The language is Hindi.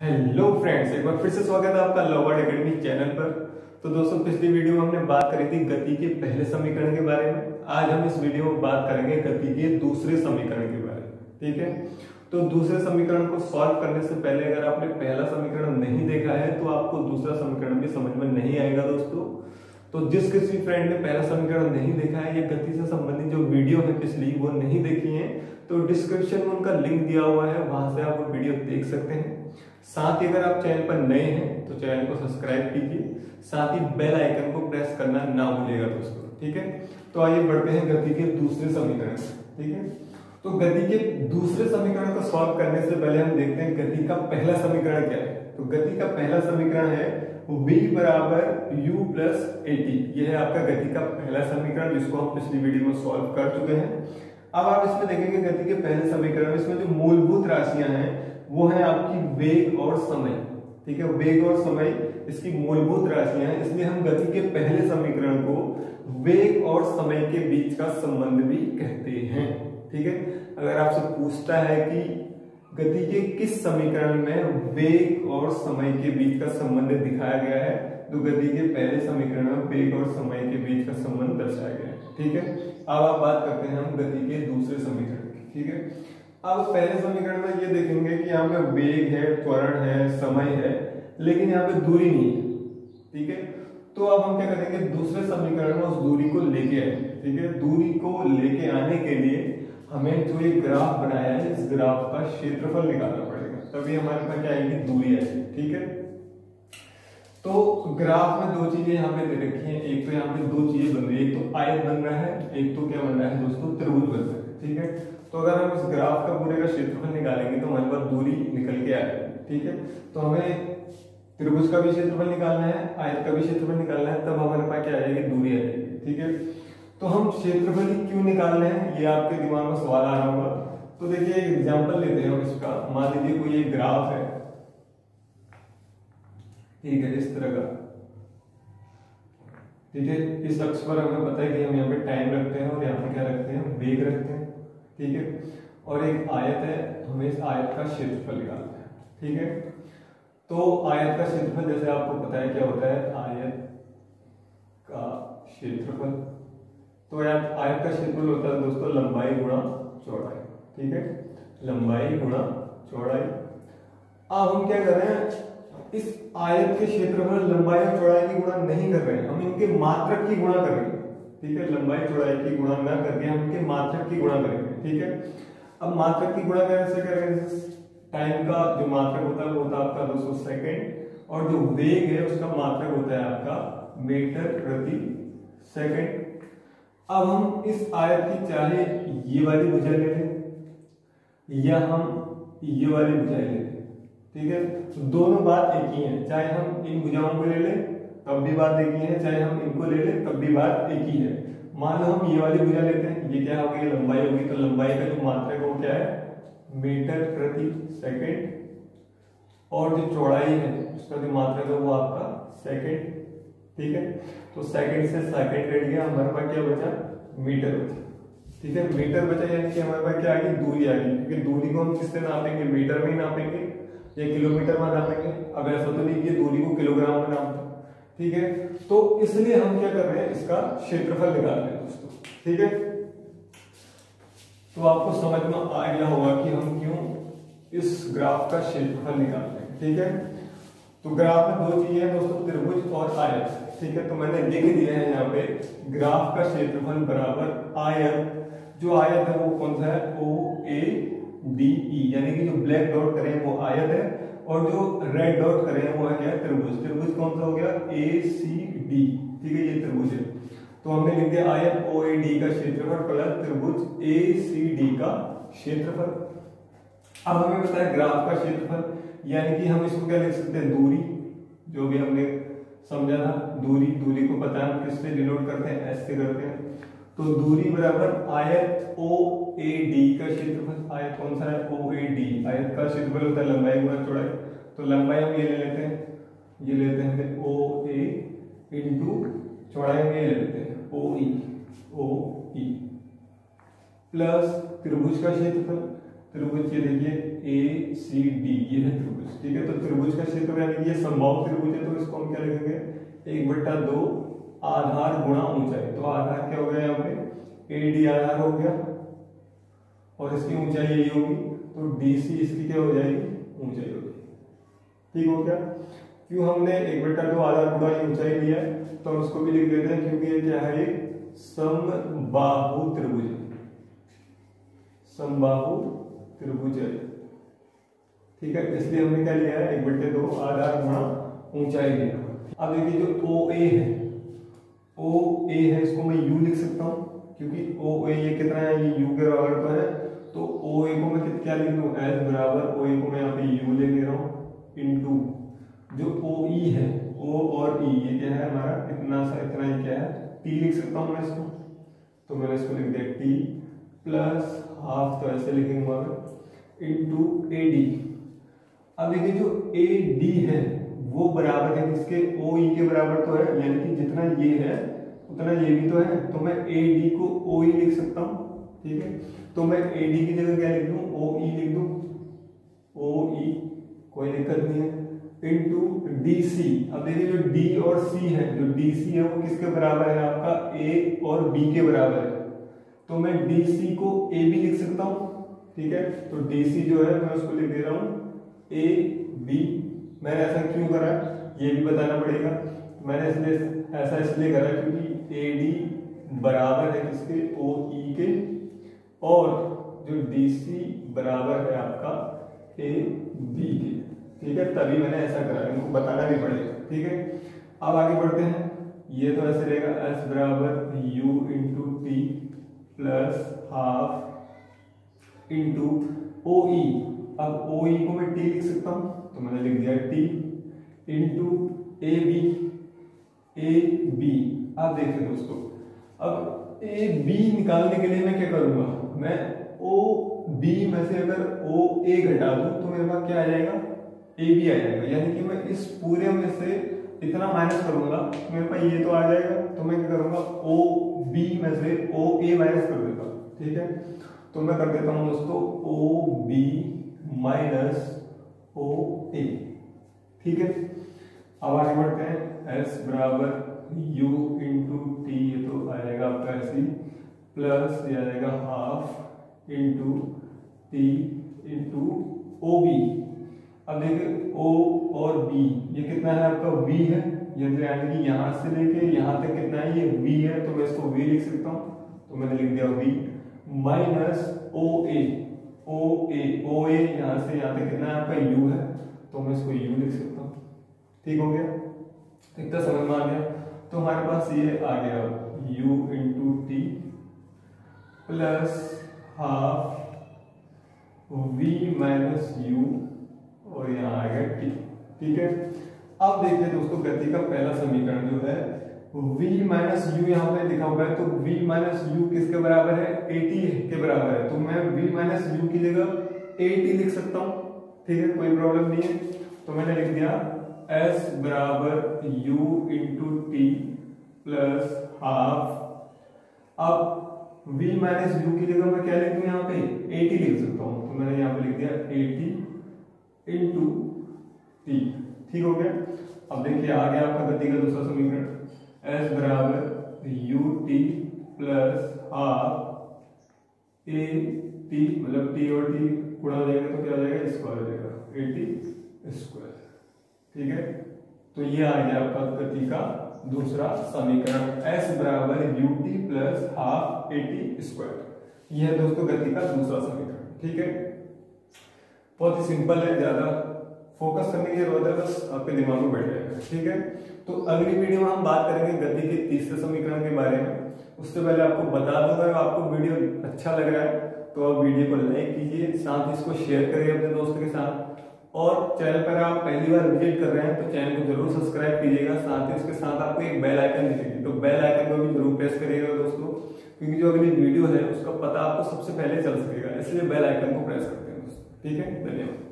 हेलो फ्रेंड्स एक बार फिर से स्वागत है आपका लवर्ड एकेडमी चैनल पर। तो दोस्तों, पिछली वीडियो में हमने बात करी थी गति के पहले समीकरण के बारे में। आज हम इस वीडियो में बात करेंगे गति के दूसरे समीकरण के बारे में, ठीक है? तो दूसरे समीकरण को सॉल्व करने से पहले अगर आपने पहला समीकरण नहीं देखा है तो आपको दूसरा समीकरण भी समझ में नहीं आएगा दोस्तों। तो जिस किसी फ्रेंड ने पहला समीकरण नहीं देखा है, ये गति से संबंधित जो वीडियो है पिछली, वो नहीं देखी है तो डिस्क्रिप्शन में उनका लिंक दिया हुआ है, वहाँ से आप वो वीडियो देख सकते हैं। साथ ही अगर आप चैनल पर नए हैं तो चैनल को सब्सक्राइब कीजिए। साथ ही बेल आइकन को प्रेस करना ना भूलिएगा दोस्तों, ठीक है? तो आइए बढ़ते हैं गति के दूसरे समीकरण ठीक है? तो गति के दूसरे समीकरण को सॉल्व करने से पहले हम देखते हैं गति का पहला समीकरण क्या है। तो गति का पहला समीकरण है v बराबर u प्लस एटी यह है आपका गति का पहला समीकरण, जिसको हम पिछली वीडियो में सॉल्व कर चुके हैं। अब आप इसमें देखेंगे गति के पहले समीकरण में इसमें जो मूलभूत राशियाँ हैं वो है आपकी वेग और समय, ठीक है? वेग और समय इसकी मूलभूत राशियाँ हैं। इसलिए हम गति के पहले समीकरण को वेग और समय के बीच का संबंध भी कहते हैं, ठीक है? अगर आपसे पूछता है कि गति के किस समीकरण में वेग और समय के बीच का संबंध दिखाया गया है तो गति के पहले समीकरण में वेग और समय के बीच का संबंध दर्शाया गया है, ठीक है? अब आप बात करते हैं हम गति के दूसरे समीकरण की, ठीक है? अब पहले समीकरण में ये देखेंगे कि यहाँ पे वेग है, त्वरण है, समय है, लेकिन यहाँ पे दूरी नहीं है, ठीक है? तो अब हम क्या करेंगे? दूसरे समीकरण में उस दूरी को लेके आए, ठीक है? दूरी को लेके आने के लिए हमें जो ये ग्राफ बनाया है, इस ग्राफ का क्षेत्रफल निकालना पड़ेगा। तभी हमारे पास क्या आएगी? दूरी आएगी, ठीक है? तो ग्राफ में दो चीज़ें यहाँ पे दे रखी हैं। एक तो यहाँ पे दो चीज़ें बन रही है। एक तो आयत बन रहा है, एक तो क्या बन रहा है दोस्तों? त्रिभुज बन रहा है, ठीक है? तो अगर हम इस ग्राफ का पूरे का क्षेत्रफल निकालेंगे तो हमारे पास दूरी निकल के आएगी ठीक है? तो हमें त्रिभुज का भी क्षेत्रफल निकालना है, आयत का भी क्षेत्रफल निकालना है, तब हमारे पास क्या आ जाएगी? दूरी आ जाएगी, ठीक है? तो हम क्षेत्रफल क्यों निकाल रहे हैं? ये आपके दिमाग में सवाल आ रहा होगा। तो देखिए, एक एग्ज़ाम्पल लेते हैं हम इसका। मान लीजिए कोई एक ग्राफ है। ठीक है, इस तरह का। ठीक है, इस अक्ष पर हमें पता है कि हम यहाँ पे टाइम रखते हैं और यहाँ पे क्या रखते हैं? वेग रखते हैं। ठीक है? और एक आयत है तो हमें इस आयत का क्षेत्रफल निकालना है, ठीक है? तो आयत का क्षेत्रफल, जैसे आपको पता है क्या होता है, आयत का क्षेत्रफल। तो आयत आयत का क्षेत्रफल होता है दोस्तों, लंबाई गुणा चौड़ाई, ठीक है? लंबाई गुणा चौड़ाई। अब हम क्या कर रहे हैं, इस आयत के क्षेत्रफल लंबाई और चौड़ाई की गुणा नहीं कर रहे हैं, हम इनके मात्रक की गुणा कर रहे हैं, ठीक है? लंबाई, चौड़ाई की गुणा ना करके हम इनके मात्रक की गुणा करेंगे। ठीक है? अब मात्रक की गुणा कैसे करेंगे टाइम का जो मात्रक होता है, वो होता है आपका दोस्तों सेकंड और जो वेग है, उसका मात्रक होता है आपका मीटर प्रति सेकंड अब हम इस आयत की चाहे ये वाली भुजा ले लें या हम ये वाली भुजा लें ठीक है? तो दोनों बात एक ही है, चाहे हम इन भुजाओं को ले लें, तब भी बात एक ही है, चाहे हम इनको ले लें, तब भी बात एक ही है। मान लो हम ये वाली भुजा लेते हैं, ये क्या होगी लंबाई होगी तो लंबाई का जो मात्रक वो क्या है? मीटर प्रति सेकंड। और जो चौड़ाई है, उसका जो मात्रक है वो आपका सेकंड। ठीक है? तो सेकंड से सेकंड कट गया, हमारे पास क्या बचा? मीटर बचा। ठीक है? मीटर बचा यानी कि हमारे पास क्या आ गई? दूरी आ गई। क्योंकि दूरी को हम किससे नापेंगे? मीटर में ही नापेंगे या किलोमीटर में नापेंगे? अब ऐसा तो नहीं कि दूरी को किलोग्राम में नापते। ठीक है? तो इसलिए हम क्या कर रहे हैं? इसका क्षेत्रफल निकाल रहे हैं दोस्तों। ठीक है? तो आपको समझ में आ गया होगा कि हम क्यों इस ग्राफ का क्षेत्रफल निकाल रहे हैं। ठीक है? तो ग्राफ में दो चीज़ें हैं दोस्तों, त्रिभुज और आयत। ठीक है? तो मैंने लिख दिया है यहाँ पे, ग्राफ का क्षेत्रफल बराबर आयत। जो आयत है वो कौन सा है? ओ ए डी ई यानी कि जो ब्लैक डॉट करें वो आयत है। और जो रेड डॉट हैं, वो है क्या त्रिभुज। त्रिभुज कौन सा हो गया? ए सी डी ठीक है, ये त्रिभुज है। तो हमने लिख दिया आयत ओ ए डी का क्षेत्रफल प्लस त्रिभुज ए सी डी का क्षेत्रफल। अब हमें पता है ग्राफ का क्षेत्रफल, यानी कि हम इसको क्या लिख सकते हैं? दूरी, जो भी हमने समझा था। दूरी दूरी को पता है किससे डिनोट करते हैं? एस से करते हैं। तो दूरी बराबर आयत ओ ए डी का क्षेत्रफल। आयत कौन सा है? ओ ए डी आयत का क्षेत्रफल होता है लंबाई गुणा चौड़ाई तो लंबाई हम ये ले लेते हैं, ये लेते हैं ओ ए इंटू चौड़ाई हम ये ले लेते हैं, ओ ई ओ ई प्लस त्रिभुज का क्षेत्रफल, त्रिभुज ये देखिए ए सी डी ये है त्रिभुज, ठीक है? तो त्रिभुज का क्षेत्र यानी ये संभव त्रिभुज है तो इसको हम क्या लिखेंगे? एक बट्टा दो आधार गुणा ऊंचाई तो आधार क्या हो गया यहाँ पे? ए डी आधार हो गया, और इसकी ऊंचाई यही होगी तो डी सी इसकी क्या हो जाएगी? ऊंचाई हो जाएगी ठीक हो गया। क्यों हमने एक बट्टा दो आधार गुणा ये ऊंचाई लिया है तो हम उसको भी लिख देते हैं, क्योंकि ये क्या है, एक समबाहु त्रिभुज। समबाहु त्रिभुज। ठीक है, इसलिए हमने क्या लिया है, एक बट्टे दो आधार गुणा ऊंचाई लिया। अब देखिए जो ओ ए है ओ ए है, इसको मैं यू लिख सकता हूँ, क्योंकि ओ ए ये कितना है, ये यू के बराबर पर है। तो ओ ए को मैं क्या लिख दूँ? एस बराबर ओ ए को मैं यहाँ पे यू ले ले रहा हूँ। इनटू जो ओ ई है ओ और ई ये क्या है हमारा? इतना सा, इतना ही क्या है? टी लिख सकता हूँ मैं इसको? तो मैंने इसको लिख दिया टी प्लस हाफ़ तो ऐसे लिखेंगे इंटू ए डी अब देखिए जो ए डी है, वो बराबर है किसके? ओ ई के बराबर तो है, यानी कि जितना ये है, उतना ये भी तो है। तो मैं ए डी को ओ ई लिख सकता हूँ, ठीक है? तो मैं ए डी की जगह क्या लिख दूँ? ओ ई लिख दूँ। ओ ई कोई दिक्कत नहीं है। इंटू डी सी अब देखिए जो डी और सी है, जो डी सी है, वो किसके बराबर है? आपका ए और बी के बराबर है। तो मैं डी सी को ए भी लिख सकता हूँ। ठीक है? तो डी सी जो है, मैं उसको लिख दे रहा हूँ। ए बी मैंने ऐसा क्यों करा? ये भी बताना पड़ेगा। मैंने इसलिए ऐसा इसलिए करा क्योंकि ए डी बराबर है किसके? ओ ई के। और जो डी सी बराबर है आपका ए बी के। ठीक है? तभी मैंने ऐसा करा। इनको बताना भी पड़ेगा। ठीक है? अब आगे बढ़ते हैं। ये तो ऐसे रहेगा एस बराबर U into T plus half into O E अब ओ ई को मैं टी लिख सकता हूँ? तो मैंने लिख दिया T into A B A B आप देखिए दोस्तों। अब ए बी निकालने के लिए मैं क्या करूँगा? मैं ओ बी में से अगर ओ ए घटा दूँ तो मेरे पास क्या आ जाएगा? ए बी आ जाएगा। यानी कि मैं इस पूरे में से इतना माइनस करूँगा तो मेरे पास ये तो आ जाएगा। तो मैं क्या करूँगा? ओ बी में से ओ ए माइनस कर देता हूँ। ठीक है? तो मैं कर देता हूँ दोस्तों ओ बी माइनस ओ ए ठीक है? अब आगे बढ़ते हैं। एस बराबर यू इंटू टी ये तो जाएगा आपका ऐसी प्लस ये आ जाएगा half into T into O B अब देखिए ओ और बी ये कितना है आपका? वी है। ये तो यानी कि यहाँ से लेके यहाँ तक कितना है? ये वी है। तो मैं इसको वी लिख सकता हूँ। तो मैंने लिख दिया वी माइनस ओ ए ओ ए ओ ए यहाँ से यहाँ तक कितना है आपका? यू है। तो मैं इसको यू लिख सकता हूँ। ठीक हो गया? इतना समझ में आ गया? तो हमारे पास ये आ गया u into T plus half v minus U और यहाँ आ गया टी ठीक है? अब देखिए दोस्तों, गति का पहला समीकरण जो है v माइनस यू यहाँ पे लिखा हुआ है तो v माइनस यू किसके बराबर है? एटी के बराबर है। तो मैं v माइनस यू की जगह एटी लिख सकता हूँ, ठीक है? कोई प्रॉब्लम नहीं है। तो मैंने लिख दिया s बराबर u into t plus half अब v माइनस यू की जगह मैं क्या लिख दूँ यहाँ पे? 80 लिख सकता हूँ। तो मैंने यहाँ पे लिख दिया 80 इंटू टी ठीक हो गया? अब देखिए आ गया आपका गति का दूसरा समीकरण। S बराबर U T plus half A T मतलब टी और टी गुणा हो जाएगा तो क्या हो जाएगा? स्क्वायर हो जाएगा। एटी स्क्वायर ठीक है? तो ये आ गया आपका गति का दूसरा समीकरण। S बराबर U T plus half A T square यह दोस्तों गति का दूसरा समीकरण। ठीक है? बहुत ही सिंपल है, ज़्यादा फोकस करने की ज़रूरत है, बस आपके दिमाग में बैठ जाएगा, ठीक है? तो अगली वीडियो में हम बात करेंगे गति के तीसरे समीकरण के बारे में। उससे पहले आपको बता दूँगा आपको वीडियो अच्छा लग रहा है तो आप वीडियो को लाइक कीजिए, साथ ही इसको शेयर करिए अपने दोस्तों के साथ। और चैनल पर आप पहली बार विज़िट कर रहे हैं तो चैनल को ज़रूर सब्सक्राइब कीजिएगा, साथ ही उसके साथ आपको एक बेल आइकन दिखेगी। तो बेल आइकन को भी ज़रूर प्रेस करिएगा दोस्तों। क्योंकि जो अगली वीडियो है, उसका पता आपको सबसे पहले चल सकेगा, इसलिए बेल आइकन को प्रेस करते हैं ठीक है? धन्यवाद।